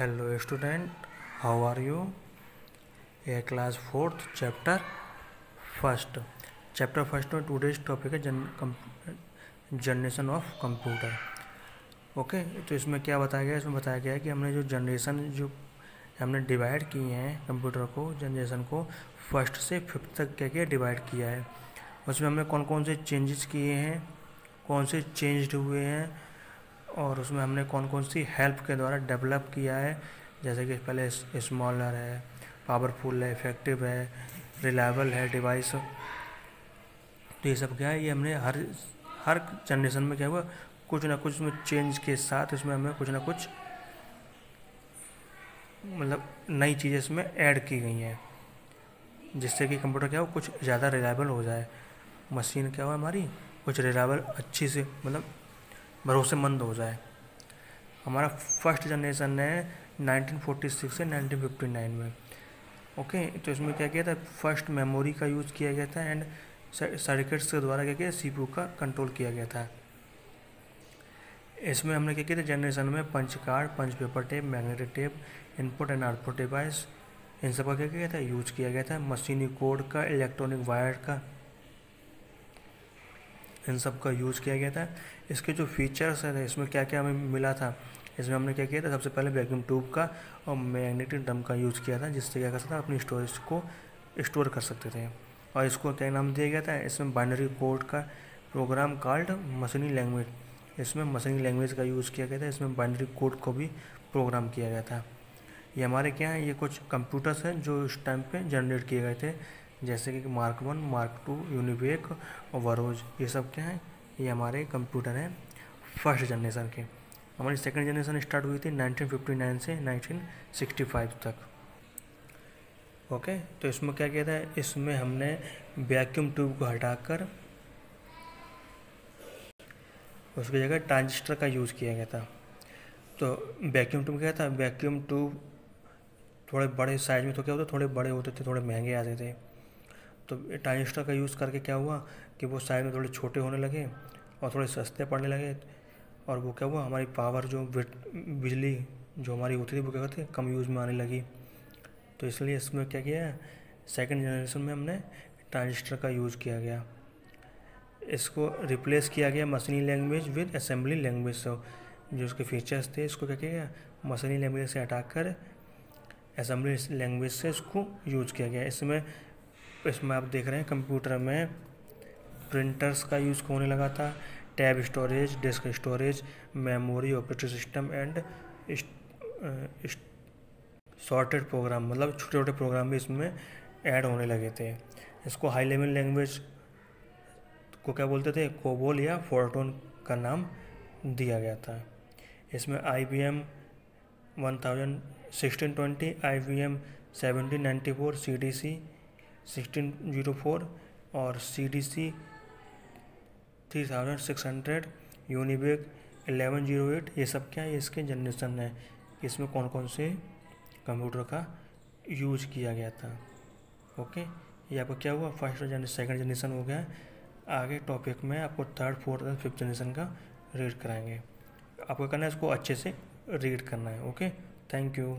Hello student how are you a class fourth chapter first chapter first में today's topic है generation of computer okay तो इसमें क्या बताया गया इसमें बताया गया है कि हमने जो जनरेशन जो हमने डिवाइड किए हैं कंप्यूटर को जनरेशन को फ़र्स्ट से फिफ्थ तक क्या किया डिवाइड किया है। उसमें हमने कौन कौन से चेंजेस किए हैं, कौन से चेंज्ड हुए हैं और उसमें हमने कौन कौन सी हेल्प के द्वारा डेवलप किया है? जैसे कि पहले स्मॉलर है पावरफुल है इफ़ेक्टिव है रिलायबल है डिवाइस तो ये सब क्या है? ये हमने हर हर जनरेशन में क्या हुआ? कुछ ना कुछ उसमें चेंज के साथ इसमें हमें कुछ ना कुछ मतलब नई चीज़ें इसमें ऐड की गई हैं। जिससे कि कंप्यूटर क्या हो? कुछ ज़्यादा रिलायबल हो जाए। मशीन क्या हो हमारी? कुछ रिलायबल अच्छी से मतलब भरोसेमंद हो जाए। हमारा फ़र्स्ट जनरेशन है 1946 से 1959 में। ओके तो इसमें क्या किया था? फ़र्स्ट मेमोरी का यूज़ किया गया था एंड सर्किट्स के द्वारा क्या किया? सीपीयू का कंट्रोल किया गया था। इसमें हमने क्या किया था? जनरेशन में punch card punch paper tape, magnetic tape, input and output device, इन सब का क्या किया था? यूज़ किया गया था। मशीनी कोड का, इलेक्ट्रॉनिक वायर का। इन सब का यूज़ किया गया था। इसके जो फीचर्स है, इसमें क्या क्या हमें मिला था, इसमें हमने क्या किया था, सबसे पहले वैक्यूम ट्यूब का और मैग्नेटिक ड्रम का यूज़ किया था, जिससे क्या कर सकता अपनी स्टोरेज को स्टोर कर सकते थे। और इसको क्या नाम दिया गया था, इसमें बाइनरी कोड का प्रोग्राम कार्ड मशीनी लैंग्वेज इसमें मशीनी लैंग्वेज का यूज़ किया गया था, इसमें बाइनरी कोड को भी प्रोग्राम किया गया था। ये हमारे क्या हैं, ये कुछ कंप्यूटर्स हैं, जो इस टाइम पे जनरेट किए गए थे। जैसे कि Mark one Mark two UNIVAC और वरोज ये सब क्या हैं? ये हमारे कंप्यूटर हैं फ़र्स्ट जनरेशन के। हमारी सेकंड जनरेशन स्टार्ट हुई थी 1959 से 1965 तक। ओके तो इसमें क्या किया था? इसमें हमने वैक्यूम ट्यूब को हटाकर उसकी जगह ट्रांजिस्टर का यूज़ किया गया था। तो वैक्यूम ट्यूब क्या था? वैक्यूम ट्यूब थोड़े बड़े साइज़ में तो क्या होता? थोड़े बड़े होते थे, थोड़े महँगे आते थे। तो ट्रांजिस्टर का यूज़ करके क्या हुआ कि वो साइज़ में थोड़े छोटे होने लगे और थोड़े सस्ते पड़ने लगे और वो क्या हुआ, हमारी पावर जो बिजली जो हमारी होती थी, वो क्या कहते कम यूज़ में आने लगी। तो इसलिए इसमें क्या किया है सेकेंड जनरेशन में हमने ट्रांजिस्टर का यूज़ किया गया। इसको रिप्लेस किया गया मशीनी लैंग्वेज विद असेंबली लैंग्वेज से जो उसके फीचर्स थे, इसको क्या किया गया मशीनी लैंग्वेज से हटाकर असेंबली लैंग्वेज से इसको यूज़ किया गया। इसमें इसमें आप देख रहे हैं कंप्यूटर में प्रिंटर्स का यूज़ होने लगा था, tab storage disk storage memory operating system and sorted program मतलब छोटे छोटे प्रोग्राम भी इसमें ऐड होने लगे थे। इसको हाई लेवल लैंग्वेज को क्या बोलते थे? कोबोल या फोर्टोन का नाम दिया गया था। इसमें I B M one thousand sixteen twenty I V M seventeen ninety four C D C sixteen zero four और C D C three thousand six hundred UNIVAC eleven zero eight ये सब क्या है? इसके जनरेशन है। इसमें कौन कौन से कंप्यूटर का यूज़ किया गया था? ओके ये आपको क्या हुआ? फ़र्स्ट जनरेशन सेकंड जनरेशन हो गया। आगे टॉपिक में आपको third fourth and fifth generation का रीड कराएँगे। आपको करना है इसको अच्छे से रीड करना है। Okay thank you